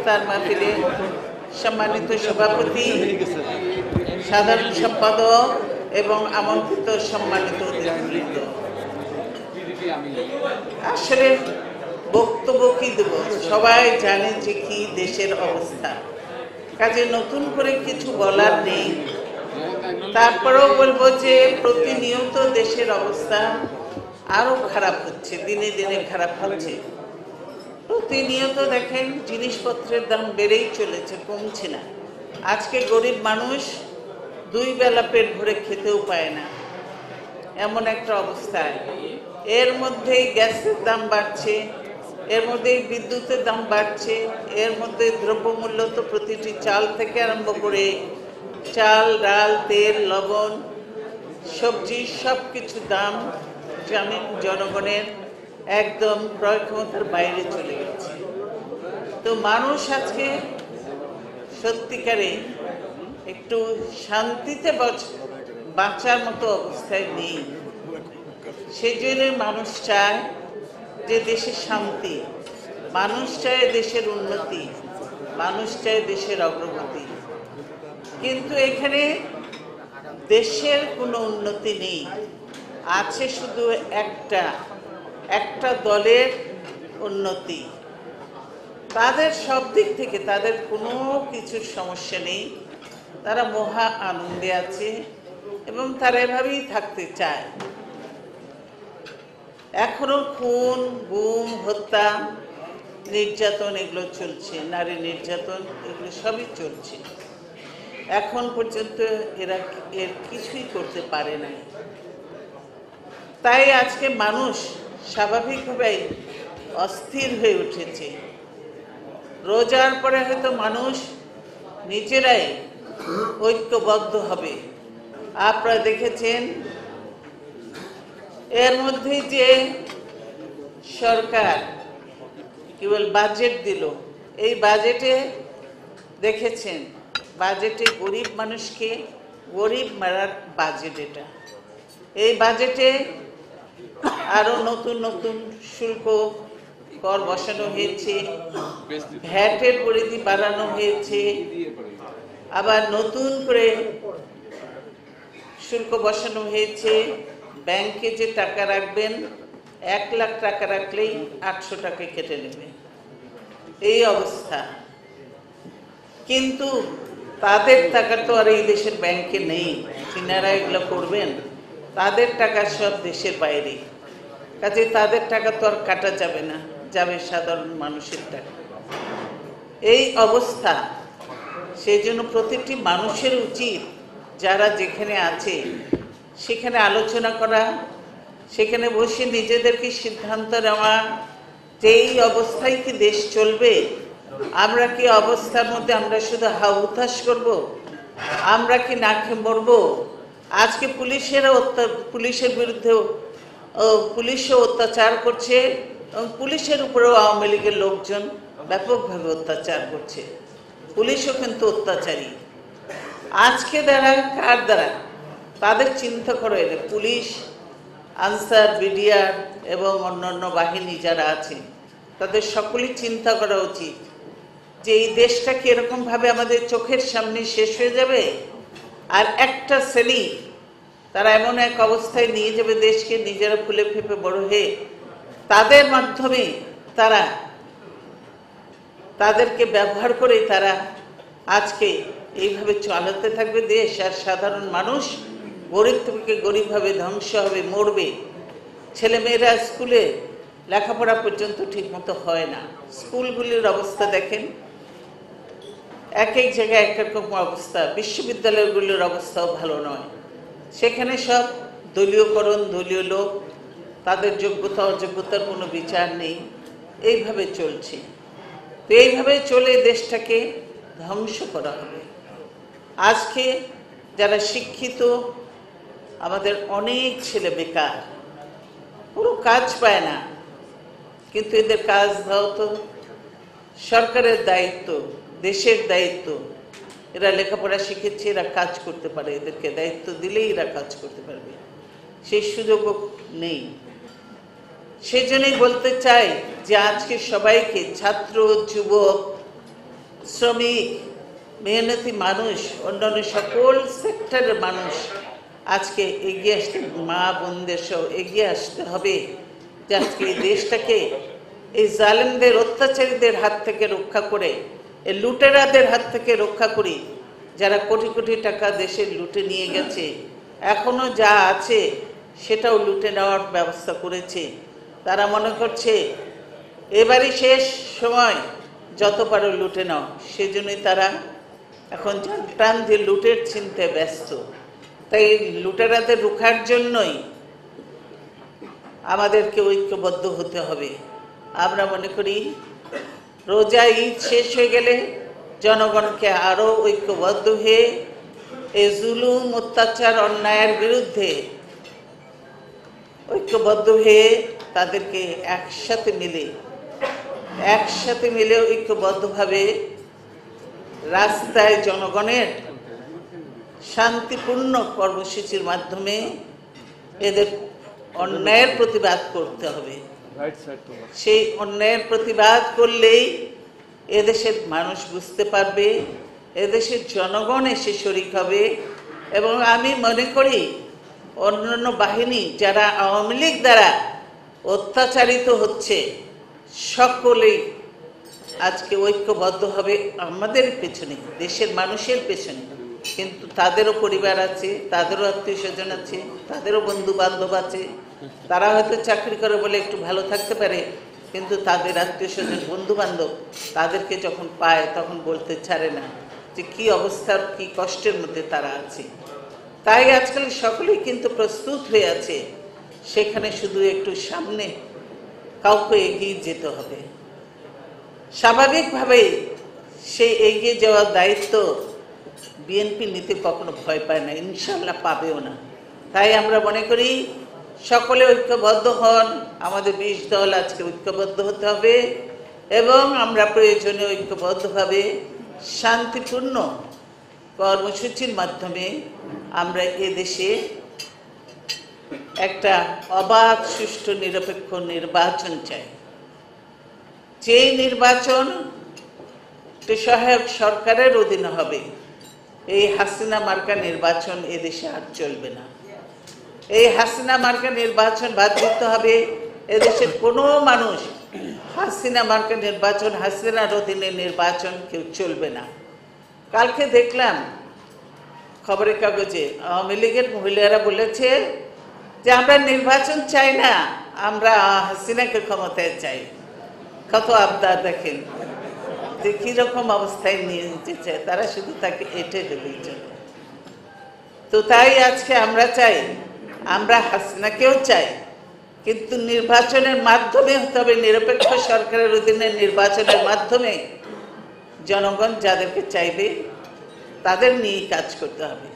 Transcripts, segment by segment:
ইফতার মাহফিলে সম্মানিত সভাপতি, সাধারণ সম্পাদক এবং আমন্ত্রিত সম্মানিত অতিথিবৃন্দ। আসলে বক্তব্য কি দেব? সবাই জানে যে কি দেশের অবস্থা। কাজে নতুন করে কিছু বলার নেই। তারপরেও বলব যে প্রতিনিয়ত দেশের অবস্থা আরও খারাপ হচ্ছে, দিনে দিনে খারাপ হচ্ছে। প্রতিনিয়ত দেখেন, জিনিসপত্রের দাম বেড়েই চলেছে, কমছে না। আজকে গরিব মানুষ দুই বেলা পেট ভরে খেতেও পায় না। এমন একটা অবস্থায় এর মধ্যেই গ্যাসের দাম বাড়ছে, এর মধ্যে বিদ্যুতের দাম বাড়ছে, এর মধ্যে দ্রব্যমূল্য তো প্রতিটি চাল থেকে আরম্ভ করে চাল, ডাল, তেল, লবণ, সবজি সব কিছু দাম গ্রামীণ জনগণের একদম ক্রয় ক্ষমতার বাইরে চলে তো মানুষ আজকে সত্যিকারে একটু শান্তিতে বাঁচ- বাঁচার মতো অবস্থায় নেই। সেই জন্য মানুষ চায় যে দেশের শান্তি, মানুষ চায় দেশের উন্নতি, মানুষ চায় দেশের অগ্রগতি। কিন্তু এখানে দেশের কোনো উন্নতি নেই। আছে শুধু একটা একটা দলের উন্নতি। তাদের সব দিক থেকে তাদের কোনো কিছুর সমস্যা নেই। তারা মহা আনন্দে আছে এবং তারা এভাবেই থাকতে চায়। এখনও খুন, গুম, হত্যা, নির্যাতন এগুলো চলছে, নারী নির্যাতন এগুলো সবই চলছে। এখন পর্যন্ত এরা এর কিছুই করতে পারে নাই। তাই আজকে মানুষ স্বাভাবিকভাবেই অস্থির হয়ে উঠেছে। রোজার পরে হয়তো মানুষ নিজেরাই ঐক্যবদ্ধ হবে। আপনারা দেখেছেন, এর মধ্যে যে সরকার কেবল বাজেট দিল, এই বাজেটে দেখেছেন বাজেটে গরিব মানুষকে গরিব মারার বাজেট এটা। এই বাজেটে আরও নতুন নতুন শুল্ক কর বসানো হয়েছে ভ্যাটের পরিধি বাড়ানো হয়েছে। আবার নতুন করে শুল্ক বসানো হয়েছে। ব্যাংকে যে টাকা রাখবেন এক লাখ টাকা রাখলেই আটশো টাকা কেটে নেবে। এই অবস্থা। কিন্তু তাদের টাকা তো আর এই দেশের ব্যাংকে নেই। চিনারা এগুলো করবেন? তাদের টাকা সব দেশের বাইরে। কাজে তাদের টাকা তো আর কাটা যাবে না। যাবে সাধারণ মানুষের টাকা এই অবস্থা সেই জন্য প্রতিটি মানুষের উচিত যারা যেখানে আছে সেখানে আলোচনা করা সেখানে বসে নিজেদেরকে সিদ্ধান্ত নেওয়া যে এই অবস্থায় কি দেশ চলবে আমরা কি অবস্থার মধ্যে আমরা শুধু হা উতাস করব আমরা কি না খেয়ে মরবো? আজকে পুলিশেরা পুলিশের বিরুদ্ধেও ও, পুলিশও অত্যাচার করছে এবং পুলিশের উপরেও আওয়ামী লীগের লোকজন ব্যাপকভাবে অত্যাচার করছে। পুলিশও কিন্তু অত্যাচারী। আজকে দ্বারা কার দ্বারা তাদের চিন্তা করো এলে পুলিশ, আনসার, বিডিআর এবং অন্যান্য বাহিনী যারা আছে, তাদের সকলেই চিন্তা করা উচিত যে এই দেশটা কি এরকমভাবে আমাদের চোখের সামনে শেষ হয়ে যাবে? আর একটা শ্রেণি তারা এমন এক অবস্থায় নিয়ে যাবে দেশকে নিজেরা ফুলে ফেপে বড় হয়ে তাদের মাধ্যমে তারা, তাদেরকে ব্যবহার করে তারা আজকে এইভাবে চালাতে থাকবে। দেশ আর সাধারণ মানুষ গরিব থেকে গরিবভাবে ধ্বংস হবে, মরবে। ছেলেমেয়েরা স্কুলে লেখাপড়া পর্যন্ত ঠিকমতো হয় না। স্কুলগুলির অবস্থা দেখেন। এক এক জায়গায় এক রকম অবস্থা। বিশ্ববিদ্যালয়গুলির অবস্থাও ভালো নয়। সেখানে সব দলীয়করণ, দলীয় লোক তাদের যোগ্যতা অযোগ্যতার কোনো বিচার নেই। এইভাবে চলছে। তো এইভাবে চলে দেশটাকে ধ্বংস করা হবে। আজকে যারা শিক্ষিত, আমাদের অনেক ছেলে বেকার পুরো কাজ পায় না। কিন্তু এদের কাজ দাও তো। সরকারের দায়িত্ব, দেশের দায়িত্ব। এরা লেখাপড়া শিখেছে, এরা কাজ করতে পারে। এদেরকে দায়িত্ব দিলেই এরা কাজ করতে পারবে। সেই সুযোগও নেই। সেই জন্যই বলতে চাই যে আজকে সবাইকে ছাত্র, যুবক, শ্রমিক, মেহনতি মানুষ, অন্যান্য সকল সেক্টরের মানুষ আজকে এগিয়ে আসতে মা বোনদের সহ এগিয়ে আসতে হবে যে আজকে এই দেশটাকে এই জালেমদের, অত্যাচারীদের হাত থেকে রক্ষা করে, এই লুটেরাদের হাত থেকে রক্ষা করি, যারা কোটি কোটি টাকা দেশে লুটে নিয়ে গেছে, এখনও যা আছে সেটাও লুটে নেওয়ার ব্যবস্থা করেছে। তারা মনে করছে, এবারই শেষ সময়, যত পারো লুটে নাও। সেজন্যই তারা এখন প্রাণ দিয়ে লুটের চিনতে ব্যস্ত। তাই লুটেরাদের রুখার জন্যই আমাদেরকে ঐক্যবদ্ধ হতে হবে। আমরা মনে করি, রোজা ঈদ শেষ হয়ে গেলে জনগণকে আরও ঐক্যবদ্ধ হয়ে এই জুলুম, অত্যাচার, অন্যায়ের বিরুদ্ধে ঐক্যবদ্ধ হয়ে তাদেরকে একসাথে মিলে একসাথে মিলে ঐক্যবদ্ধভাবে রাস্তায় জনগণের শান্তিপূর্ণ কর্মসূচির মাধ্যমে এদের অন্যায়ের প্রতিবাদ করতে হবে। সেই অন্যায়ের প্রতিবাদ করলেই এদেশের মানুষ বুঝতে পারবে এদেশের জনগণ এসে শরিক হবে এবং আমি মনে করি অন্যান্য বাহিনী যারা আওয়ামী লীগ দ্বারা অত্যাচারিত হচ্ছে। সকলেই আজকে ঐক্যবদ্ধ হবে আমাদের পেছনে, দেশের মানুষের পেছনে। কিন্তু তাদেরও পরিবার আছে, তাদেরও আত্মীয় স্বজন আছে, তাদেরও বন্ধু বান্ধব আছে। তারা হয়তো চাকরি করে বলে একটু ভালো থাকতে পারে, কিন্তু তাদের আত্মীয় স্বজন বন্ধু বান্ধব তাদেরকে যখন পায় তখন বলতে ছাড়ে না যে কি অবস্থার কি কষ্টের মধ্যে তারা আছে। তাই আজকাল সকলেই কিন্তু প্রস্তুত হয়ে আছে। সেখানে শুধু একটু সামনে কাউকে এগিয়ে যেতে হবে। স্বাভাবিকভাবেই সেই এগিয়ে যাওয়ার দায়িত্ব বিএনপি নিতে কখনো ভয় পায় না ইনশাল্লাহ পাবেও না। তাই আমরা মনে করি, সকলে ঐক্যবদ্ধ হন, আমাদের বিশ দল আজকে ঐক্যবদ্ধ হতে হবে এবং আমরা প্রয়োজনে ঐক্যবদ্ধভাবে শান্তিপূর্ণ কর্মসূচির মাধ্যমে আমরা এদেশে একটা অবাধ, সুষ্ঠু, নিরপেক্ষ নির্বাচন চাই। যেই নির্বাচন সহায়ক সরকারের অধীনে হবে, এই হাসিনা মার্কা নির্বাচন এদেশে আর চলবে না। এই হাসিনা মার্কা নির্বাচন বাদ দিতে হবে এদেশের কোনো মানুষ হাসিনা মার্কা নির্বাচন, হাসিনার অধীনে নির্বাচন কেউ চলবে না। কালকে দেখলাম খবরের কাগজে আওয়ামী লীগের মহিলারা বলেছে যে আমরা নির্বাচন চাই না, আমরা হাসিনাকে ক্ষমতায় চাই। কত আবদার দেখেন। যে কীরকম অবস্থায় নিয়ে যেতে চায় তারা শুধু তাকে এটে দেবেই চলে তো তাই আজকে আমরা চাই, আমরা হাসিনাকেও চাই, কিন্তু নির্বাচনের মাধ্যমে হতে হবে নিরপেক্ষ সরকারের অধীনে নির্বাচনের মাধ্যমে জনগণ যাদেরকে চাইবে, তাদের নিয়েই কাজ করতে হবে।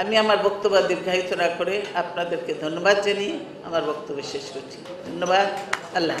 আমি আমার বক্তব্য দীর্ঘায়িত না করে আপনাদেরকে ধন্যবাদ জানিয়ে আমার বক্তব্য শেষ করছি। ধন্যবাদ। আল্লাহ